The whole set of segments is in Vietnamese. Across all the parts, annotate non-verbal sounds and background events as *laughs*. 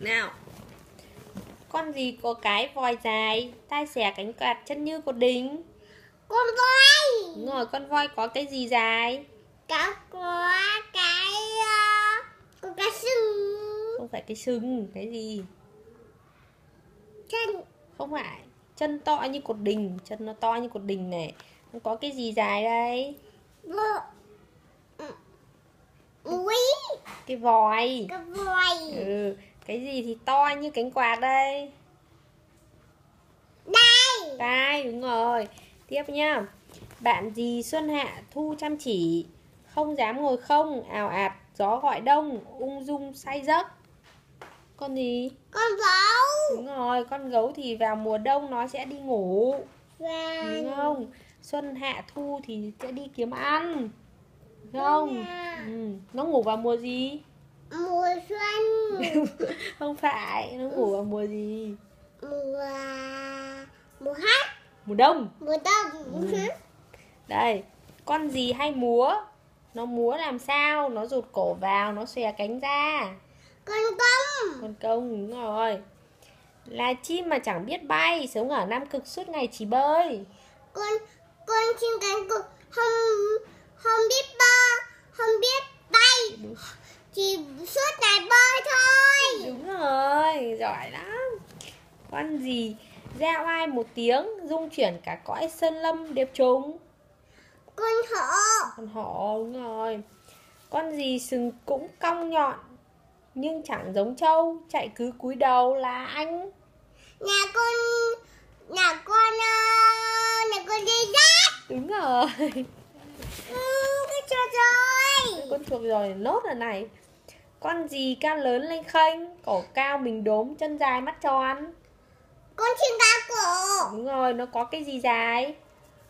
nào. Con gì có cái vòi dài tai xẻ cánh quạt chân như cột đình con voi. Đúng rồi con voi có cái gì dài? Có có cái uh, có cái sừng. Không phải cái sừng cái gì? Chân. Không phải. Chân to như cột đình chân nó to như cột đình này. Nó có cái gì dài đây? Mũi cái vòi cái voi. Ừ cái gì thì to như cánh quạt đây? Đây. Tai đúng rồi. Tiếp nhá. Bạn gì xuân hạ thu chăm chỉ? Không dám ngồi không ào ạt gió gọi đông ung dung say giấc. Con gì? Con gấu. Đúng rồi con gấu thì vào mùa đông nó sẽ đi ngủ. Và đúng không? Xuân hạ thu thì sẽ đi kiếm ăn. Đúng không? Ừ. nó ngủ vào mùa gì? Mùa xuân *laughs* không phải nó ngủ vào mùa gì? Mùa mùa hát mùa đông. Mùa đông. Ừ. đây con gì hay múa? Nó múa làm sao? Nó rụt cổ vào nó xòe cánh ra. Con công. Con công đúng rồi. Là chim mà chẳng biết bay sống ở nam cực suốt ngày chỉ bơi. Con con chim cánh cụt không không biết bơi không biết bay đúng, chỉ suốt ngày bơi thôi đúng rồi giỏi lắm. Con gì ra oai một tiếng rung chuyển cả cõi sơn lâm điệp trùng. Con thỏ con hổ đúng rồi. Con gì sừng cũng cong nhọn nhưng chẳng giống trâu chạy cứ cúi đầu là anh. Nhà con nhà con ờ, nhà con đi rác đúng rồi. Ừ, cái trò rồi. Con chuột rồi nốt ở này con gì cao lớn lên khênh? Cổ cao mình đốm chân dài mắt tròn. Con chim cá cổ. Đúng rồi nó có cái gì dài?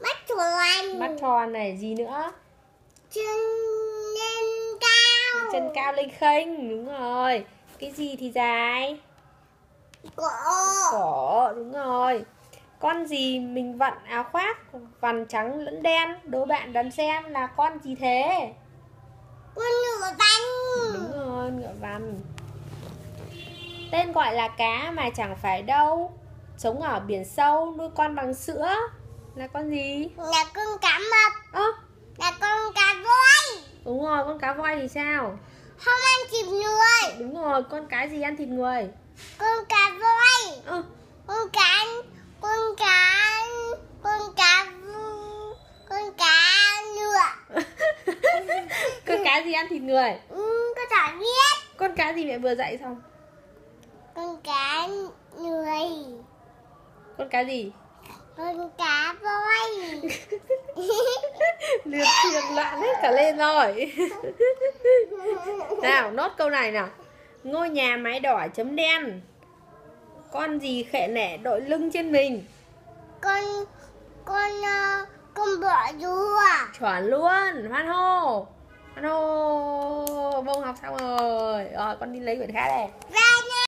Mắt tròn. Mắt tròn này gì nữa? Chân lên cao. Chân cao lên khênh đúng rồi. Cái gì thì dài? Cổ. Cổ đúng rồi. Con gì mình vặn áo khoác vằn trắng lẫn đen? Đố bạn đoán xem là con gì thế con ngựa bánh đúng rồi ngựa vằn tên gọi là cá mà chẳng phải đâu. Sống ở biển sâu nuôi con bằng sữa. Là con gì? Là con cá mập. Ơ. Là con cá voi. Đúng rồi con cá voi thì sao? Không ăn thịt người. Đúng rồi con cá gì ăn thịt người? Con cá voi. Ơ. Con cá con cá con cá con cá ngựa con cá gì ăn thịt người. Ừ, có chả biết. Con cá gì mẹ vừa dạy xong? Con cá người. Con cá gì? Con cá voi. *laughs* Liệt thiên loạn hết cả lên rồi. *laughs* Nào nốt câu này nào. Ngôi nhà mái đỏ chấm đen. Con gì khệ nẻ đội lưng trên mình? Con con ờ, con bọ rùa. Chuẩn luôn hoan hô hoan hô bông học xong rồi. Rồi con đi lấy quyển khác đây.